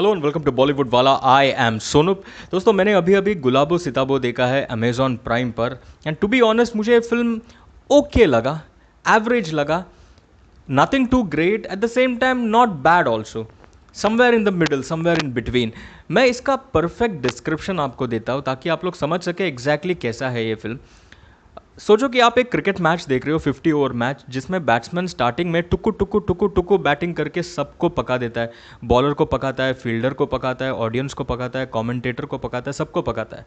Hello and welcome to Bollywood वाला I M सोनुप दोस्तों, मैंने अभी अभी गुलाबो, सिताबो देखा है अमेजॉन प्राइम पर। एंड टू बी ऑनेस्ट मुझे फ़िल्म ओके okay लगा एवरेज लगा। Nothing too great at the same time not bad also somewhere in the middle somewhere in between मैं इसका परफेक्ट डिस्क्रिप्शन आपको देता हूँ, ताकि आप लोग समझ सके एग्जैक्टली exactly कैसा है ये फ़िल्म सोचो कि आप एक क्रिकेट मैच देख रहे हो 50 ओवर मैच जिसमें बैट्समैन स्टार्टिंग में टुकु टुकु टुकु टुकु बैटिंग करके सबको पका देता है। बॉलर को पकाता है फील्डर को पकाता है ऑडियंस को पकाता है कमेंटेटर को पकाता है, सबको पकाता है।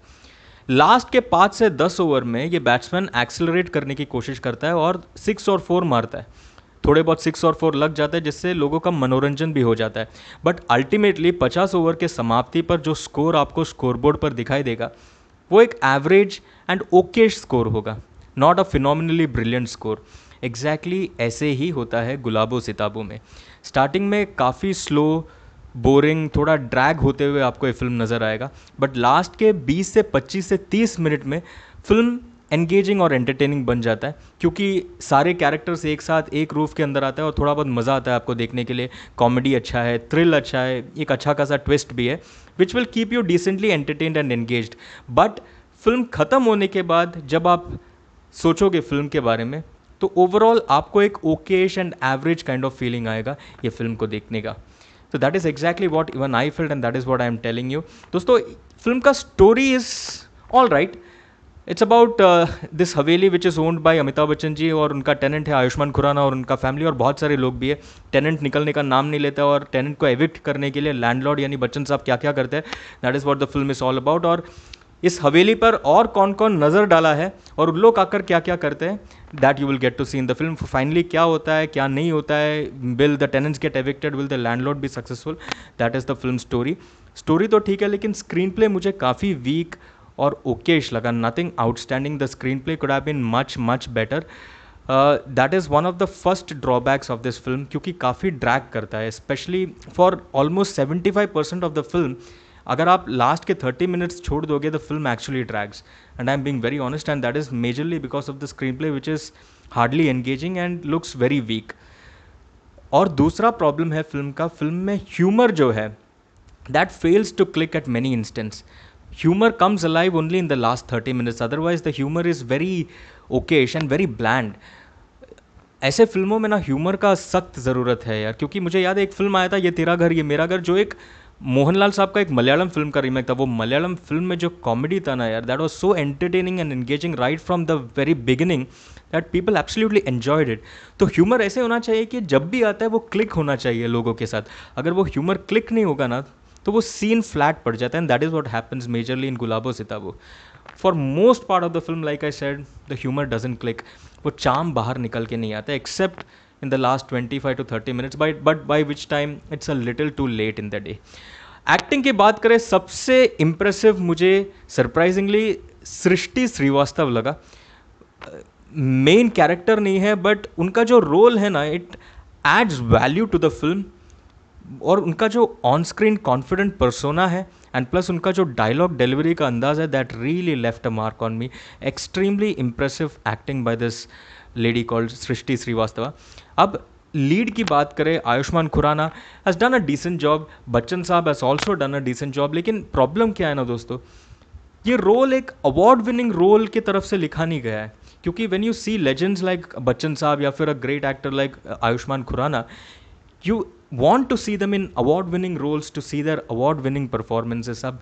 लास्ट के पाँच से दस ओवर में ये बैट्समैन एक्सेलरेट करने की कोशिश करता है और सिक्स और फोर मारता है। थोड़े बहुत सिक्स और फोर लग जाता है, जिससे लोगों का मनोरंजन भी हो जाता है। बट अल्टीमेटली पचास ओवर के समाप्ति पर जो स्कोर आपको स्कोरबोर्ड पर दिखाई देगा, वो एक एवरेज एंड ओके स्कोर होगा। Not a phenomenally brilliant score exactly ऐसे ही होता है गुलाबो सिताबों में। स्टार्टिंग में काफ़ी स्लो बोरिंग थोड़ा ड्रैग होते हुए आपको ये फ़िल्म नज़र आएगा। बट लास्ट के 20 से 25 से 30 मिनट में फ़िल्म एंगेजिंग और एंटरटेनिंग बन जाता है। क्योंकि सारे कैरेक्टर्स एक साथ, एक रूफ के अंदर आता है और थोड़ा बहुत मज़ा आता है आपको देखने के लिए। कॉमेडी अच्छा है थ्रिल अच्छा है, एक अच्छा खासा ट्विस्ट भी है which will keep you decently entertained and engage but film ख़त्म होने के बाद जब आप सोचोगे फ़िल्म के बारे में तो ओवरऑल आपको एक okayish and average kind of feeling आएगा ये फ़िल्म को देखने का। तो that is exactly what even I felt and that is what I am telling you दोस्तों फ़िल्म का story is all right it's about this haveli which is owned by Amitabh Bachchan ji और उनका tenant है आयुष्मान खुराना और उनका family और बहुत सारे लोग भी है। टेनेंट निकलने का नाम नहीं लेता और टेनेंट को एविक्ट करने के लिए लैंडलॉर्ड यानी बच्चन साहब क्या क्या करते हैं that is what the film is all about और इस हवेली पर और कौन कौन नज़र डाला है और उन लोग आकर क्या क्या करते हैं? That you will get to see in the film finally क्या होता है, क्या नहीं होता है? Will the tenants get evicted will the landlord be successful that is the film story story तो ठीक है, लेकिन स्क्रीन प्ले मुझे काफ़ी वीक और ओकेश लगा। Nothing outstanding the screen play could have been much much better that is one of the first drawbacks of this film क्योंकि काफ़ी ड्रैक करता है। Specially for almost seventy five percent of the film अगर आप last के thirty minutes छोड़ दोगे the film actually drags and I am being very honest and that is majorly because of the screen play which is hardly engaging and looks very weak और दूसरा problem है film का film में humour जो है that fails to click at many instances humour comes alive only in the last thirty minutes otherwise the humour is very okayish and very bland ऐसे फ़िल्मों में ना ह्यूमर का सख्त ज़रूरत है यार, क्योंकि मुझे याद है, एक फ़िल्म आया था, ये तेरा घर, ये मेरा घर, जो एक मोहनलाल साहब का एक मलयालम फ़िल्म का रीमेक था। वो मलयालम फ़िल्म में जो कॉमेडी था ना यार that was so entertaining and engaging right from the very beginning that people absolutely enjoyed it तो ह्यूमर ऐसे होना चाहिए कि जब भी आता है वो क्लिक होना चाहिए लोगों के साथ। अगर वो ह्यूमर क्लिक नहीं होगा ना तो वो सीन फ्लैट पड़ जाता है and that is what happens majorly in Gulabo Sitabo for most part of the film like I said the humour doesn't click वो चाम बाहर निकल के नहीं आता except in the last 25 to 30 minutes, by, but by which time, it's a little too late in the day. Acting की बात करें, सबसे इम्प्रेसिव मुझे सरप्राइजिंगली सृष्टि श्रीवास्तव लगा। मेन कैरेक्टर नहीं है बट उनका जो रोल है ना it adds value to the film और उनका जो ऑन स्क्रीन कॉन्फिडेंट परसोना है एंड प्लस उनका जो डायलॉग डिलीवरी का अंदाज है that really left a mark on me extremely impressive acting by this lady called Srishti Srivastava अब लीड की बात करें Ayushmann Khurrana has done a decent job Bachchan sahab has also done a decent job लेकिन problem क्या है ना दोस्तों? ये रोल एक अवार्ड विनिंग रोल की तरफ़ से लिखा नहीं गया है। क्योंकि when you see legends like Bachchan sahab या फिर a great actor like Ayushmann Khurrana you want to see them in award winning roles to see their award winning performances अब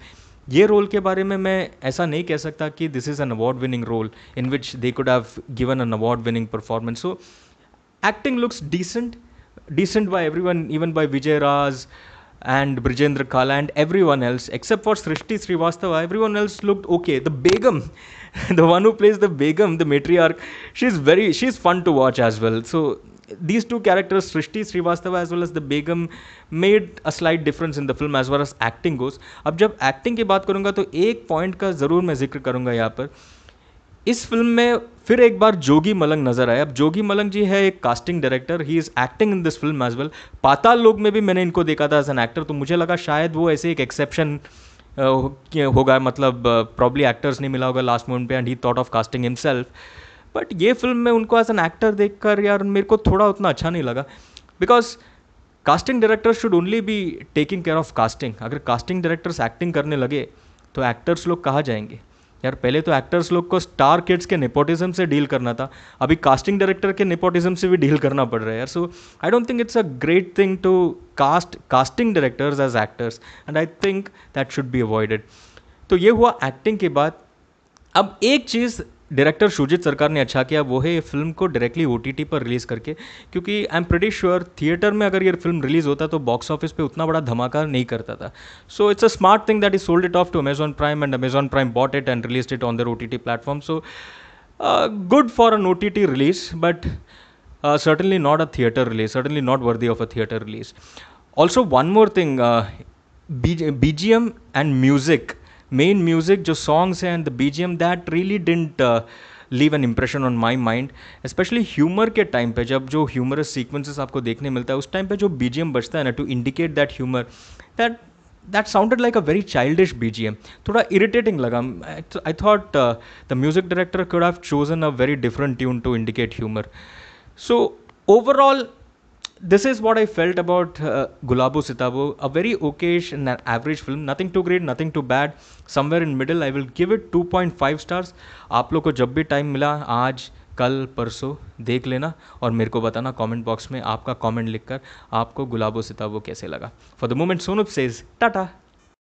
ये रोल के बारे में मैं ऐसा नहीं कह सकता कि this is an award winning role in which they could have given an award winning performance so acting looks decent decent by everyone even by Vijay Raaz and Brijendra Kala and everyone else except for Srishti Srivastava everyone else look okay the begum the one who plays the begum the matriarch she is very she is fun to watch as well so these two characters, Srishti Srivastava as well as the Begum, made a slight difference in the film as far as acting goes. अब जब acting की बात करूँगा तो एक point का ज़रूर मैं ज़िक्र करूँगा यहाँ पर। इस फ़िल्म में फिर एक बार जोगी मलंग नज़र आए अब जोगी मलंग जी है एक casting director he is acting in this film as well Paatal Lok में भी मैंने इनको देखा था एज एन एक्टर तो मुझे लगा शायद वो ऐसे एक एक्सेप्शन होगा मतलब प्रॉब्ली एक्टर्स नहीं मिला होगा लास्ट मोमेंट पे and he thought of casting himself but ये फ़िल्म में उनको एज एन एक्टर देख कर यार मेरे को थोड़ा उतना अच्छा नहीं लगा। Because casting director should only be taking care of casting अगर कास्टिंग डायरेक्टर्स एक्टिंग करने लगे तो एक्टर्स लोग कहाँ जाएँगे? यार पहले तो एक्टर्स लोग को स्टार किड्स के नेपोटिज्म से डील करना था। अभी कास्टिंग डायरेक्टर के नेपोटिज्म से भी डील करना पड़ रहा है यार। So I don't think it's a great thing to cast casting directors as actors and I think that should be avoided तो ये हुआ एक्टिंग के बाद। अब एक चीज़ डायरेक्टर शुजित सरकार ने अच्छा किया, वो है ये फ़िल्म को डायरेक्टली ओटीटी पर रिलीज़ करके, क्योंकि I am pretty sure theatre में अगर ये फ़िल्म रिलीज़ होता तो बॉक्स ऑफ़िस पे उतना बड़ा धमाका नहीं करता था। So it's a smart thing that is sold it off to Amazon Prime and Amazon Prime bought it and release it on the O T platform so good for an O T T release but certainly not a theater release, certainly not worthy of a theater release. Also, one more B G M and music main music जो songs हैं and the B G M that really didn't leave an impression on my mind specially humour के time पे, जब जो humerus sequences आपको देखने मिलता है, उस टाइम पे जो बी जी एम बचता है ना to indicate that humour that that sounded like a very childish B G M थोड़ा इरिटेटिंग लगा। I thought the music director could have chosen a very different tune to indicate humour so overall this is what I felt about Gulabo Sitabo a very okish average film nothing too great nothing too bad somewhere in middle I will give it two point five stars आप लोग को जब भी time मिला, आज, कल, परसों, देख लेना और मेरे को बताना कॉमेंट बॉक्स में आपका कमेंट लिखकर आपको गुलाबो सिताबो कैसे लगा। फॉर द मोमेंट सोनप सेज टाटा